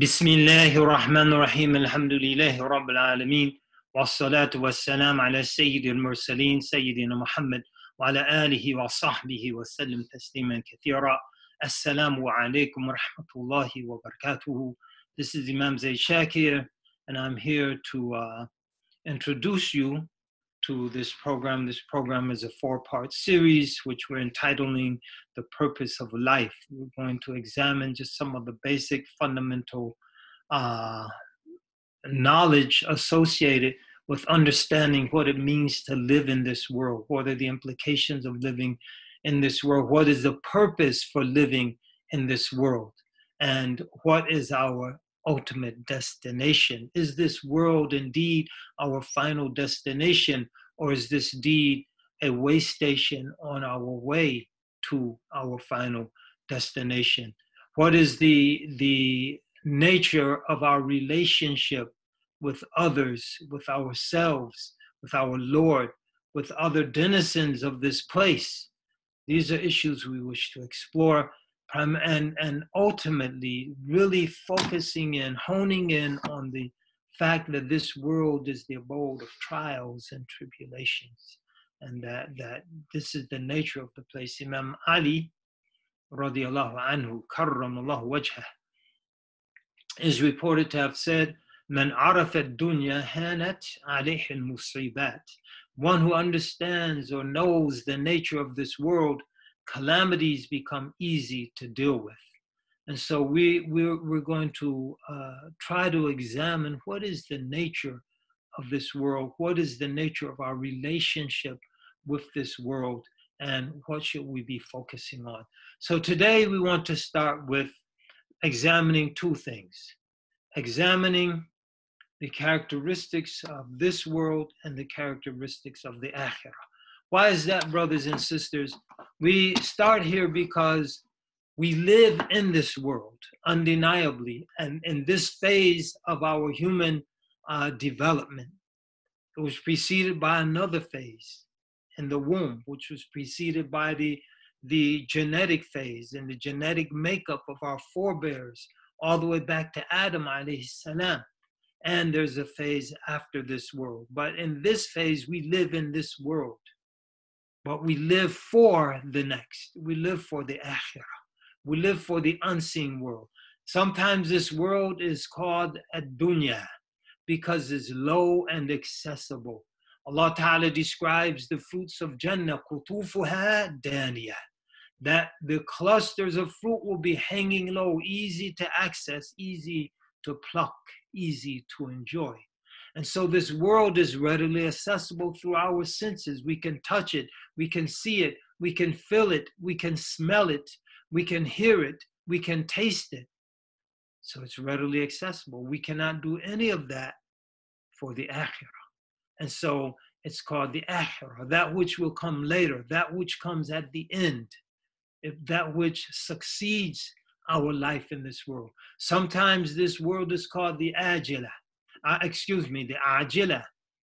بسم الله الرحمن الرحيم الحمد لله رب العالمين والصلاة والسلام على سيد المرسلين سيدنا محمد وعلى آله وصحبه وسلم تسليما كثيرا السلام عليكم ورحمة الله وبركاته This is Imam Zaid Shakir and I'm here to uh, introduce you to this program. This program is a four-part series which we're entitling The Purpose of Life. We're going to examine just some of the basic fundamental uh, knowledge associated with understanding what it means to live in this world. What are the implications of living in this world? What is the purpose for living in this world? And what is our ultimate destination? Is this world indeed our final destination, or is this deed a way station on our way to our final destination? What is the, the nature of our relationship with others, with ourselves, with our Lord, with other denizens of this place? These are issues we wish to explore Um, and, and ultimately really focusing in, honing in on the fact that this world is the abode of trials and tribulations, and that, that this is the nature of the place. Imam Ali, radiallahu anhu, karramallahu wajhah, is reported to have said, Man arafat dunya hanat alayh al One who understands or knows the nature of this world calamities become easy to deal with. And so we, we're, we're going to uh, try to examine what is the nature of this world, what is the nature of our relationship with this world, and what should we be focusing on. So today we want to start with examining two things examining the characteristics of this world and the characteristics of the akhirah. Why is that, brothers and sisters? We start here because we live in this world undeniably, and in this phase of our human uh, development. It was preceded by another phase in the womb, which was preceded by the, the genetic phase and the genetic makeup of our forebears, all the way back to Adam. And there's a phase after this world. But in this phase, we live in this world but we live for the next. We live for the akhirah. We live for the unseen world. Sometimes this world is called a dunya because it's low and accessible. Allah Ta'ala describes the fruits of Jannah, kutufuha daniya, that the clusters of fruit will be hanging low, easy to access, easy to pluck, easy to enjoy. And so this world is readily accessible through our senses. We can touch it, we can see it, we can feel it, we can smell it, we can hear it, we can taste it. So it's readily accessible. We cannot do any of that for the akhirah. And so it's called the akhirah, that which will come later, that which comes at the end, that which succeeds our life in this world. Sometimes this world is called the ajila, uh, excuse me, the ajila,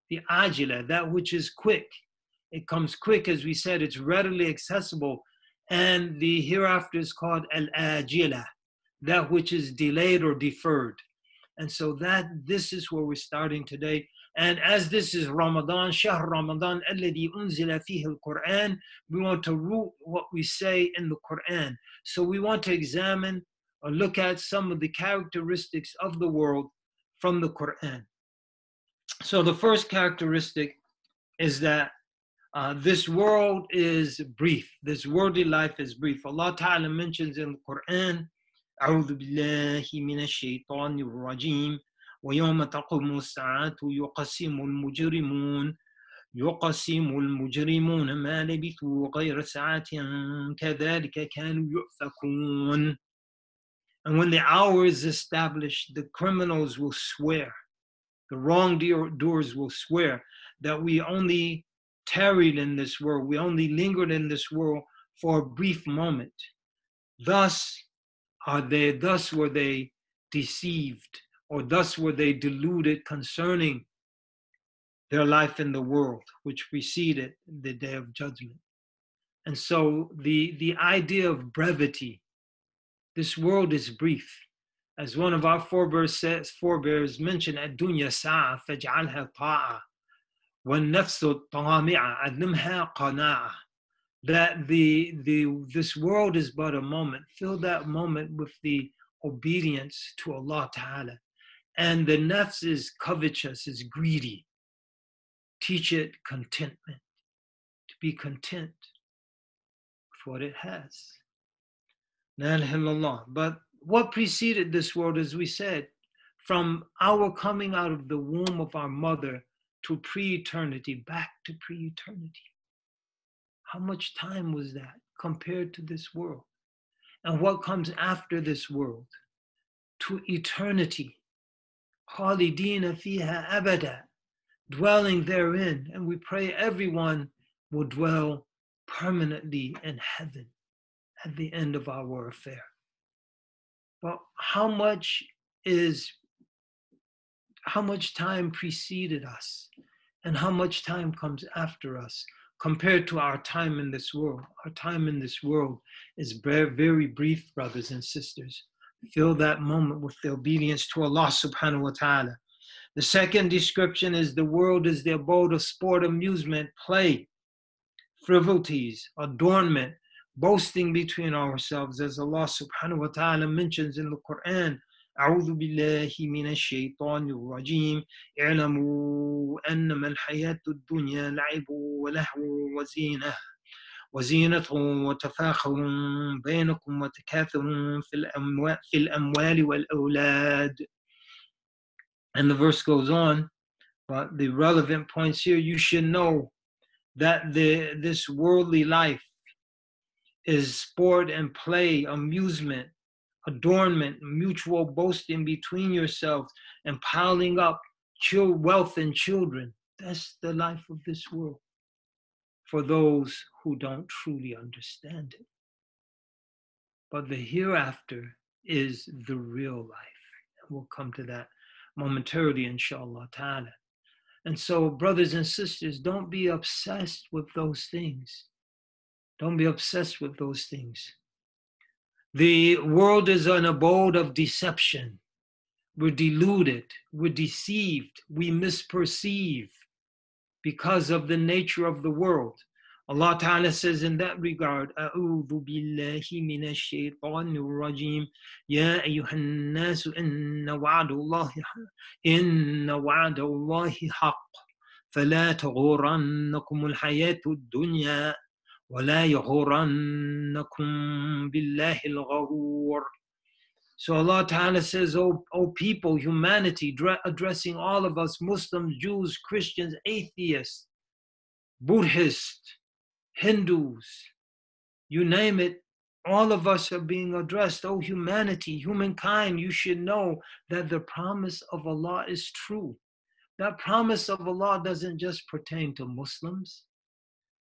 the ajila, that which is quick. It comes quick, as we said, it's readily accessible. And the hereafter is called al ajila, that which is delayed or deferred. And so that this is where we're starting today. And as this is Ramadan, Shahr Ramadan, alladhi unzila fihi al-Quran, we want to root what we say in the Quran. So we want to examine or look at some of the characteristics of the world from the Quran. So the first characteristic is that uh, this world is brief. This worldly life is brief. Allah Ta'ala mentions in the Quran, أعوذ بالله من الشيطان الرجيم ويوم تقوم الساعة يقسم المجرمون يقسم المجرمون ما لبثوا غير ساعة كذلك كانوا يؤفكون and when the hour is established, the criminals will swear, the wrongdoers will swear that we only tarried in this world, we only lingered in this world for a brief moment. Thus are they, thus were they deceived, or thus were they deluded concerning their life in the world, which preceded the day of judgment. And so the, the idea of brevity this world is brief. As one of our forebears says, forebears mentioned, الدنيا ساعة فاجعلها طاعة والنفس الطامعة علمها قناعة that the, the this world is but a moment. Fill that moment with the obedience to Allah Ta'ala. And the nafs is covetous, is greedy. Teach it contentment, to be content with what it has. But what preceded this world, as we said, from our coming out of the womb of our mother to pre eternity, back to pre eternity. How much time was that compared to this world? And what comes after this world? To eternity. Khalidina fiha abada, dwelling therein. And we pray everyone will dwell permanently in heaven at the end of our affair. But how much is how much time preceded us and how much time comes after us compared to our time in this world. Our time in this world is very, very brief, brothers and sisters. Fill that moment with the obedience to Allah subhanahu wa ta'ala. The second description is the world is the abode of sport, amusement, play, frivolities, adornment, boasting between ourselves, as Allah subhanahu wa ta'ala mentions in the Quran. أعوذ بالله من الشيطان الرجيم اعلموا أنما الحياة الدنيا لعب ولهو وزينة وزينة وتفاخر بينكم وتكاثر في الأموال, في الأموال والأولاد And the verse goes on, but the relevant points here, you should know that the, this worldly life is sport and play, amusement, adornment, mutual boasting between yourselves, and piling up wealth and children. That's the life of this world for those who don't truly understand it. But the hereafter is the real life. And we'll come to that momentarily, inshallah ta'ala. And so, brothers and sisters, don't be obsessed with those things. Don't be obsessed with those things. The world is an abode of deception. We're deluded, we're deceived, we misperceive because of the nature of the world. Allah Ta'ala says in that regard, أعوذ بالله من الشيطان الرجيم يا أيها الناس إن وعد الله إن وعد الله حق فلا تغرنكم الحياة الدنيا ولا يغرنكم بالله الغرور so Allah Ta'ala says, oh, oh people, humanity, addressing all of us, Muslims, Jews, Christians, atheists, Buddhists, Hindus, you name it, all of us are being addressed. Oh, humanity, humankind, you should know that the promise of Allah is true. That promise of Allah doesn't just pertain to Muslims.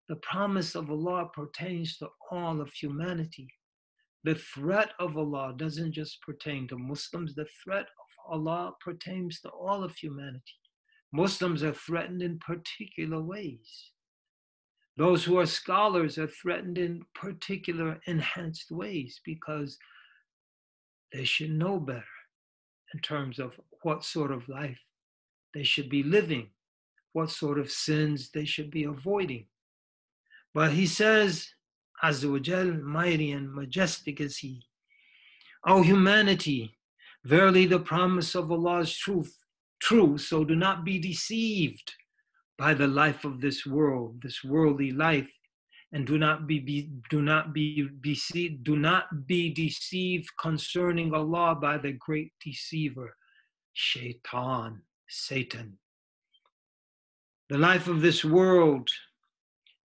the promise of Allah pertains to all of humanity. The threat of Allah doesn't just pertain to Muslims, the threat of Allah pertains to all of humanity. Muslims are threatened in particular ways. Those who are scholars are threatened in particular enhanced ways because they should know better in terms of what sort of life they should be living, what sort of sins they should be avoiding. But he says, Azza wa mighty and majestic is he. O humanity, verily the promise of Allah is truth, true, so do not be deceived by the life of this world, this worldly life, and do not be, be do not be, be do not be deceived concerning Allah by the great deceiver, Shaitan, Satan. The life of this world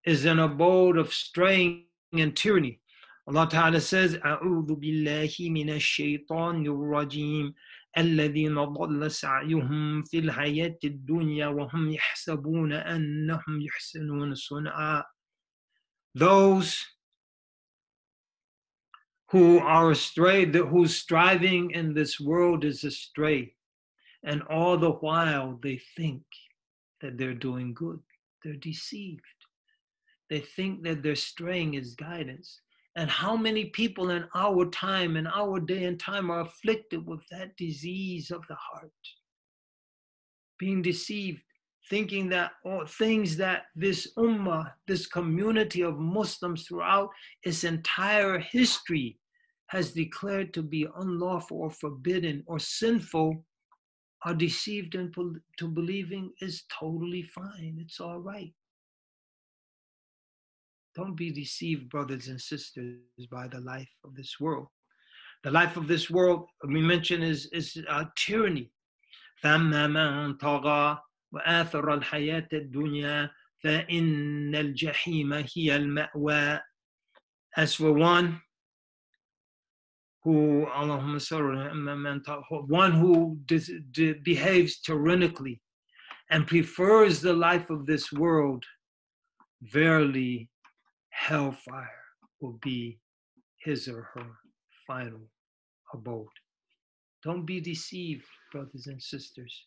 is an abode of straying and tyranny. Allah Ta'ala says, أعوذ بالله من الشيطان الرجيم الذين ضل سعيهم في الحياة الدنيا وهم يحسبون أنهم يحسنون صنعا Those who are astray, whose striving in this world is astray, and all the while they think that they're doing good, they're deceived. They think that their straying is guidance. And how many people in our time, in our day and time, are afflicted with that disease of the heart? Being deceived, thinking that all things that this ummah, this community of Muslims throughout its entire history has declared to be unlawful or forbidden or sinful, are deceived into believing is totally fine. It's all right. Don't be deceived, brothers and sisters, by the life of this world. The life of this world, we mentioned, is, is uh, tyranny. وآثر الحياة الدنيا فإن الجحيم هي المأوى As for one who one who behaves tyrannically and prefers the life of this world, verily hellfire will be his or her final abode. Don't be deceived, brothers and sisters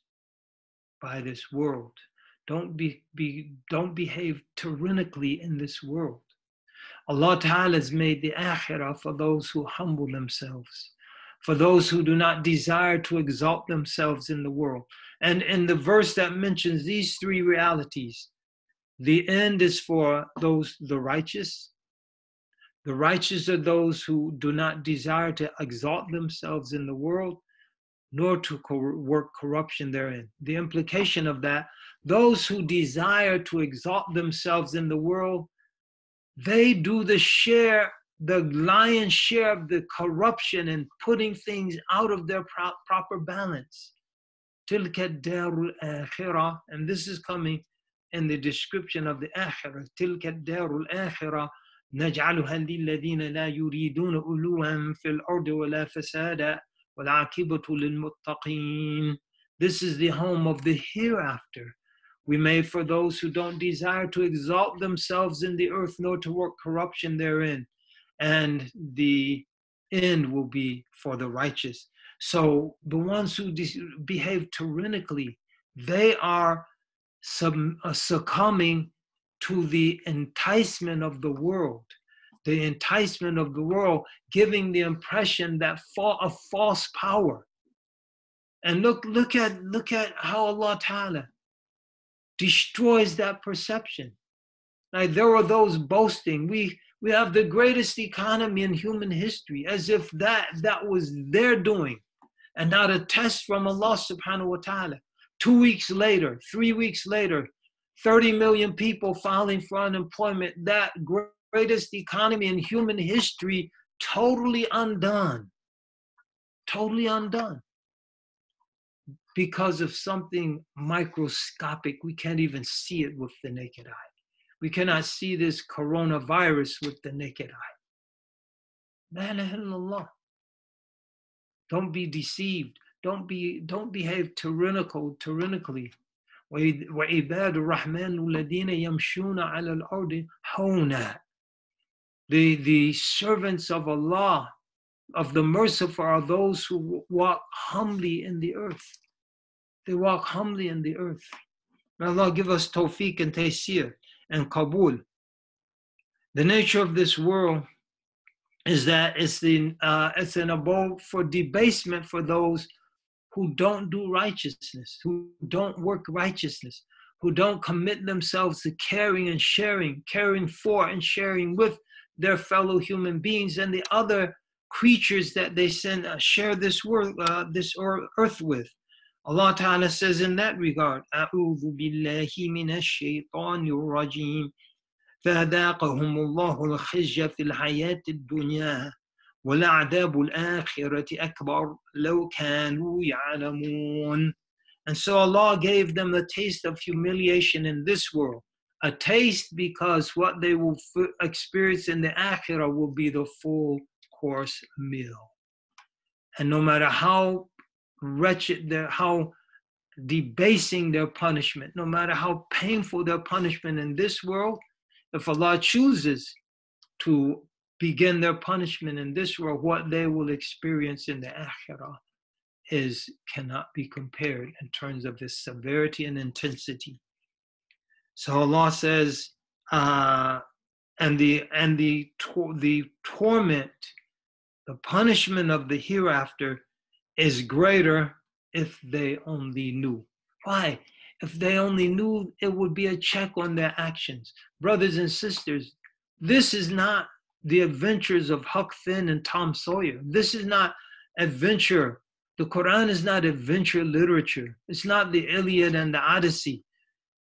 by this world. Don't be, be don't behave tyrannically in this world. Allah Ta'ala has made the akhirah for those who humble themselves, for those who do not desire to exalt themselves in the world. And in the verse that mentions these three realities, the end is for those, the righteous. The righteous are those who do not desire to exalt themselves in the world, nor to work corruption therein. The implication of that those who desire to exalt themselves in the world, they do the share, the lion's share of the corruption and putting things out of their pro- proper balance. Tilka darul uh, akhirah, and this is coming in the description of the آخرة. تلك الدار الآخرة نجعلها للذين لا يريدون علوا في الأرض ولا فسادا this is the home of the hereafter. We made for those who don't desire to exalt themselves in the earth nor to work corruption therein. And the end will be for the righteous. So the ones who behave tyrannically, they are sub- uh, uh, succumbing to the enticement of the world the enticement of the world, giving the impression that fa- false power. And look, look at look at how Allah Ta'ala destroys that perception. Like there were those boasting, we we have the greatest economy in human history, as if that that was their doing and not a test from Allah subhanahu wa ta'ala. Two weeks later, three weeks later, 30 million people filing for unemployment, that greatest economy in human history totally undone. Totally undone. Because of something microscopic, we can't even see it with the naked eye. We cannot see this coronavirus with the naked eye. Man, La Don't be deceived Don't be don't behave tyrannical, tyrannically. وعباد الرحمن الذين يمشون على الأرض هونا the, the servants of Allah, of the merciful, are those who walk humbly in the earth. They walk humbly in the earth. May Allah give us tawfiq and taysir and qabul. The nature of this world is that it's, the, uh, it's an abode for debasement for those who don't do righteousness, who don't work righteousness, who don't commit themselves to caring and sharing, caring for and sharing with their fellow human beings and the other creatures that they send uh, share this world uh, this earth with Allah Ta'ala says in that regard أعوذ بالله من الشيطان الرجيم فذاقهم الله الخزي في الحياة الدنيا ولعذاب الآخرة أكبر لو كانوا يعلمون And so Allah gave them the taste of humiliation in this world a taste because what they will f- experience in the akhirah will be the full course meal. And no matter how wretched their, how debasing their punishment, no matter how painful their punishment in this world, if Allah chooses to begin their punishment in this world, what they will experience in the akhirah is cannot be compared in terms of its severity and intensity. So Allah says, uh, and the and the the torment the punishment of the hereafter is greater if they only knew. Why? If they only knew it would be a check on their actions. Brothers and sisters this is not the adventures of huck finn and tom sawyer. This is not adventure. The quran is not adventure literature. It's not the iliad and the odyssey.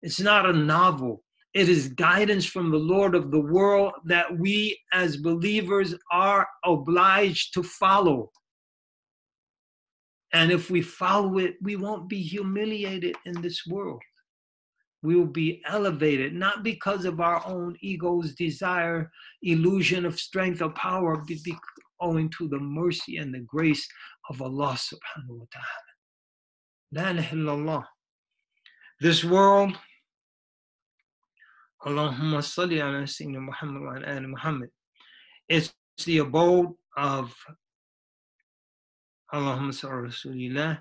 It's not a novel. It is guidance from the Lord of the world that we as believers are obliged to follow. And if we follow it, we won't be humiliated in this world. We will be elevated, not because of our own ego's desire, illusion of strength or power, but owing to the mercy and the grace of Allah subhanahu wa ta'ala. La ilaha This world Allahumma salli ala Sayyidina Muhammad wa ala Muhammad. It's the abode of Allahumma salli Rasulillah,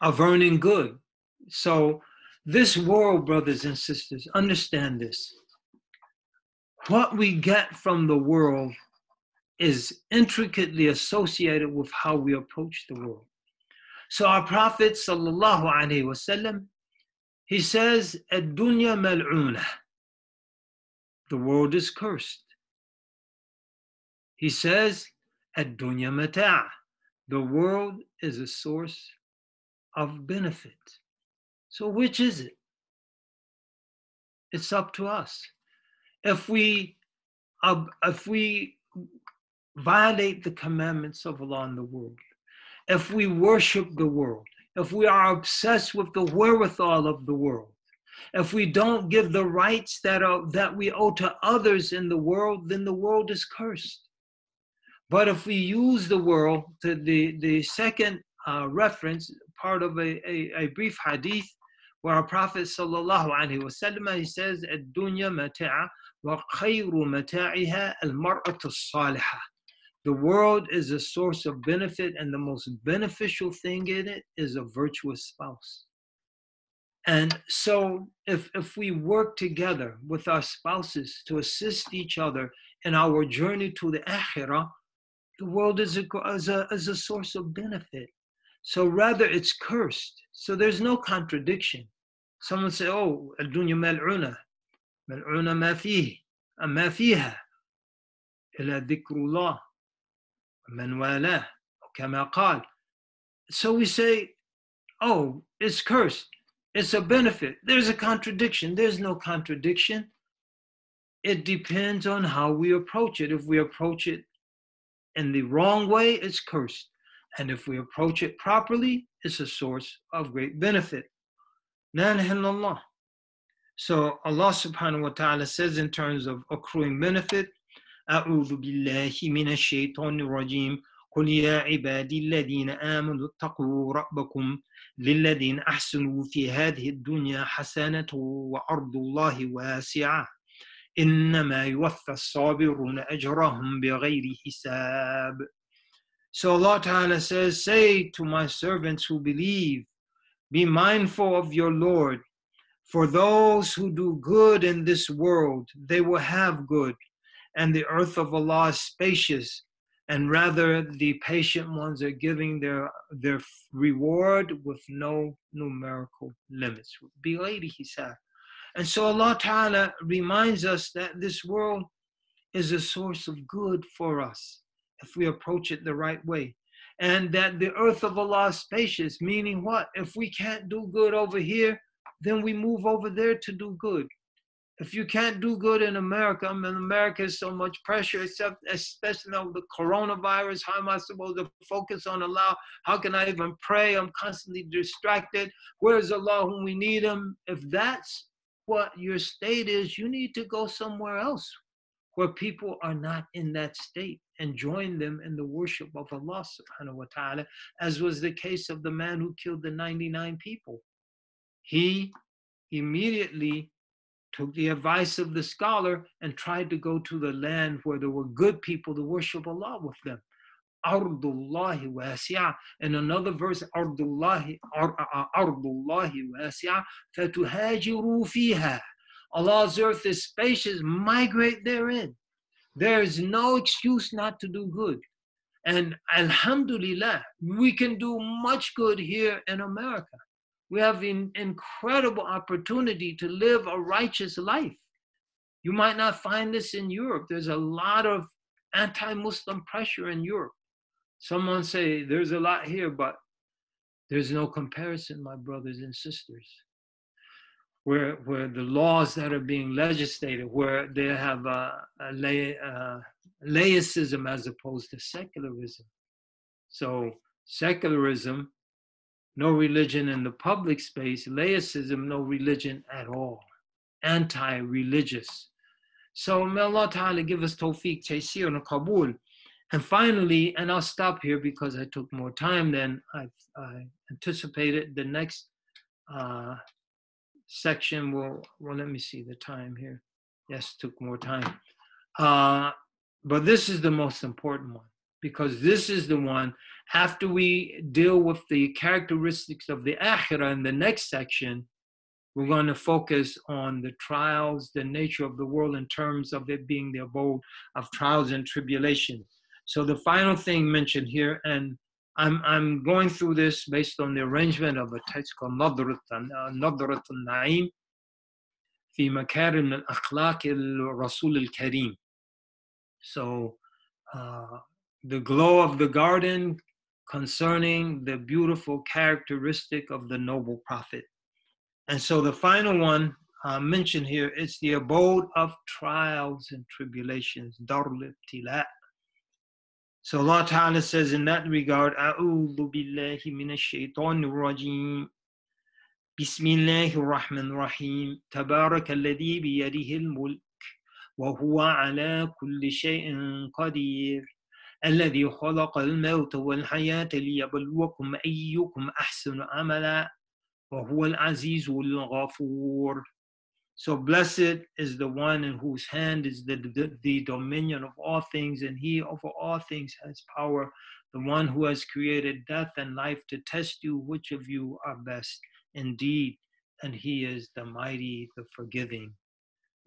of earning good. So this world, brothers and sisters, understand this. What we get from the world is intricately associated with how we approach the world. So our Prophet sallallahu alaihi wasallam, he says, "Ad-dunya mal'una." the world is cursed. He says, at dunya mata, the world is a source of benefit. So which is it? It's up to us. If we uh, if we violate the commandments of Allah in the world, if we worship the world, if we are obsessed with the wherewithal of the world, if we don't give the rights that are that we owe to others in the world, then the world is cursed. But if we use the world to the, the second uh, reference, part of a, a, a, brief hadith, where our Prophet sallallahu alaihi wasallam he says, "Ad-dunya mata'a wa khayru mata'iha al-mar'atu salihah." The world is a source of benefit, and the most beneficial thing in it is a virtuous spouse. And so, if, if we work together with our spouses to assist each other in our journey to the akhirah, the world is a, is a, is a source of benefit. So, rather, it's cursed. So, there's no contradiction. Someone say, oh, al-dunya mal'una. Mal'una ma fihi. Ma fiha. Ila dhikrullah. Man walah. Kama. So we say, oh, it's cursed. It's a benefit. There's a contradiction. There's no contradiction. It depends on how we approach it. If we approach it in the wrong way, it's cursed. And if we approach it properly, it's a source of great benefit. Allah. So Allah subhanahu wa ta'ala says in terms of accruing benefit, أعوذ بالله من الشيطان الرجيم قل يا عبادي الذين آمنوا اتقوا ربكم للذين أحسنوا في هذه الدنيا حسنة وأرض الله واسعة إنما يوفى الصابرون أجرهم بغير حساب So Allah Ta'ala says, Say to my servants who believe, be mindful of your Lord. For those who do good in this world, they will have good, and the earth of Allah is spacious and rather the patient ones are giving their their reward with no numerical limits. Bilayli hisab. And so Allah Ta'ala reminds us that this world is a source of good for us if we approach it the right way. And that the earth of Allah is spacious, meaning what? If we can't do good over here, then we move over there to do good if you can't do good in America, I mean, America is so much pressure, except especially now the coronavirus. How am I supposed to focus on Allah? How can I even pray? I'm constantly distracted. Where's Allah when we need Him? If that's what your state is, you need to go somewhere else where people are not in that state and join them in the worship of Allah subhanahu wa ta'ala, as was the case of the man who killed the 99 people. He immediately took the advice of the scholar and tried to go to the land where there were good people to worship Allah with them. Ardullahi. In another verse, Ardullahi, uh, uh, Ardullahi wasi'a, fatuhajiru fiha. Allah's earth is spacious, migrate therein. There is no excuse not to do good. And Alhamdulillah, we can do much good here in America. We have an incredible opportunity to live a righteous life. You might not find this in Europe. There's a lot of anti-Muslim pressure in Europe. Someone say there's a lot here, but there's no comparison, my brothers and sisters. Where, where the laws that are being legislated, where they have a, a lay, uh, laicism as opposed to secularism. So secularism, no religion in the public space, laicism, no religion at all, anti-religious. So may Allah Ta'ala give us tawfiq, taysir, and qabul. And finally, and I'll stop here because I took more time than I, I anticipated. The next uh, section will, well, let me see the time here. Yes, took more time. Uh, but this is the most important one because this is the one after we deal with the characteristics of the akhirah in the next section we're going to focus on the trials, the nature of the world in terms of it being the abode of trials and tribulation. So the final thing mentioned here, and I'm, I'm going through this based on the arrangement of a text called Nadrat uh, al-Na'im في مكارم الأخلاق الرسول الكريم. So uh, the glow of the garden concerning the beautiful characteristic of the noble prophet. And so the final one uh, mentioned here is the abode of trials and tribulations, darul ibtila. So Allah Ta'ala says in that regard, أعوذ بالله من الشيطان الرجيم بسم الله الرحمن الرحيم تبارك الذي بيده الملك وهو على كل شيء قدير الذي خلق الموت والحياة ليبلوكم أيكم أحسن عملا وَهُوَ الْعَزِيزُ الْغَفُورُ So blessed is the one in whose hand is the, the, the, dominion of all things, and he over all things has power, the one who has created death and life to test you which of you are best indeed, and he is the mighty, the forgiving.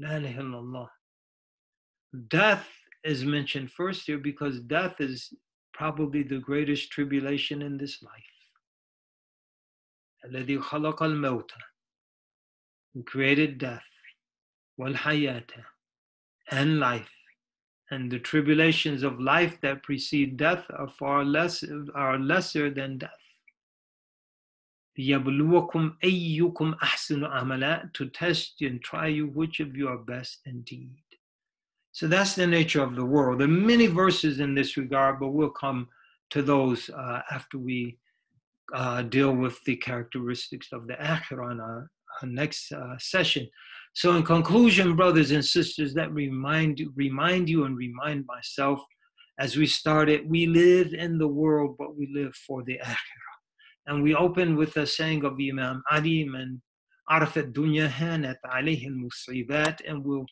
La ilaha illallah. Death is mentioned first here because death is probably the greatest tribulation in this life. الذي خلق الموت who created death والحياة and life and the tribulations of life that precede death are far less are lesser than death ليبلوكم أيكم أحسن عملا to test you and try you which of you are best indeed so that's the nature of the world there are many verses in this regard but we'll come to those uh, after we uh, deal with the characteristics of the akhirah on our, our next uh, session. So, in conclusion, brothers and sisters, that remind remind you and remind myself as we started, we live in the world, but we live for the akhirah. And we open with a saying of Imam Ali and عرفت dunya هانت عليه المصيبات and we'll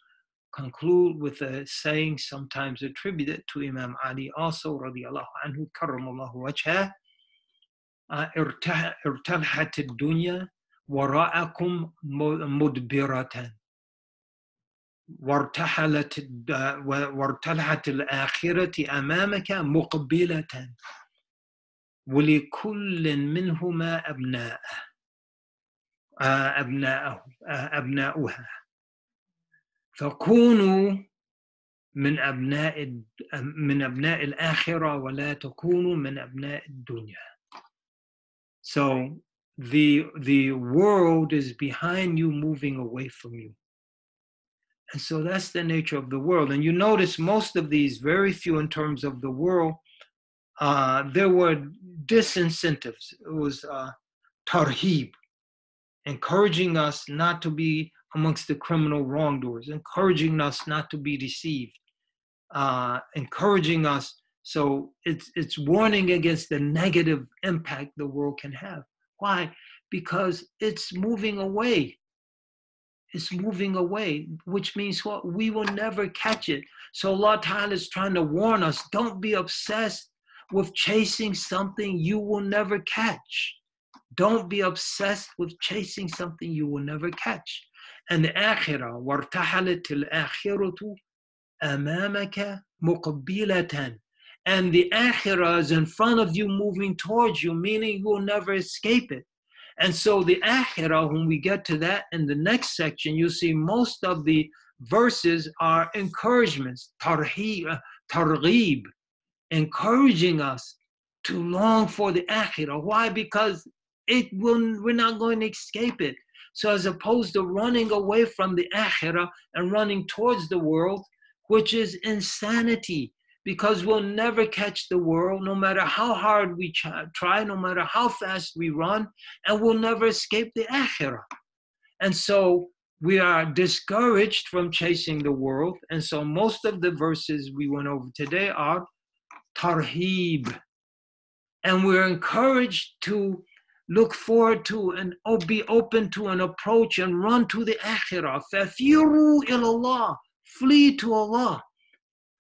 conclude with a saying sometimes attributed to Imam Ali also رضي الله عنه كرم الله وجهه ارتلحت الدنيا وراءكم مدبرة. وارتحلت وارتلحت الآخرة أمامك مقبلة. ولكل منهما أبناء أبناءه أبناؤها. فكونوا من أبناء من أبناء الآخرة ولا تكونوا من أبناء الدنيا. So the the world is behind you moving away from you. And so that's the nature of the world. And you notice most of these very few in terms of the world uh, there were disincentives. It was uh, tarhib encouraging us not to be amongst the criminal wrongdoers encouraging us not to be deceived uh, encouraging us. So it's it's warning against the negative impact the world can have. Why? Because it's moving away. It's moving away, which means what? We will never catch it. So Allah Ta'ala is trying to warn us, don't be obsessed with chasing something you will never catch. Don't be obsessed with chasing something you will never catch. and the akhirah وارتحلت الآخرة أمامك مقبلة and the akhirah is in front of you moving towards you meaning you will never escape it. And so the akhirah when we get to that in the next section you see most of the verses are encouragements tarhib uh, targhib encouraging us to long for the akhirah. Why? Because it will we're not going to escape it. So as opposed to running away from the akhirah and running towards the world which is insanity because we'll never catch the world no matter how hard we try, no matter how fast we run, and we'll never escape the akhirah. And so we are discouraged from chasing the world. And so most of the verses we went over today are tarhib. And we're encouraged to look forward to and be open to an approach and run to the akhirah. Fafiru ilallah. Flee to Allah.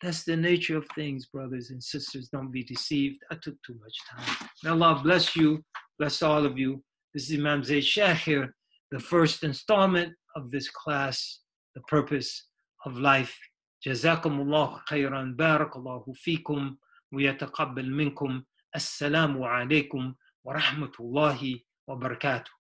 That's the nature of things, brothers and sisters. Don't be deceived. I took too much time. May Allah bless you, bless all of you. This is Imam Zaid Shakir, the first installment of this class, The Purpose of Life. جزاكم الله خيرا بارك الله فيكم ويتقبل منكم السلام عليكم ورحمة الله وبركاته